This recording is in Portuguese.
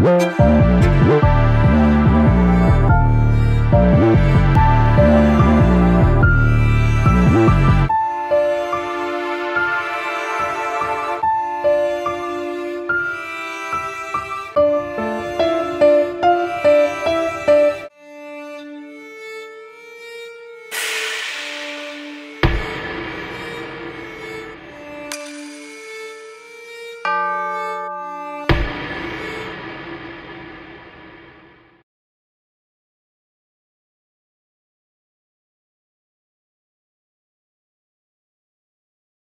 Música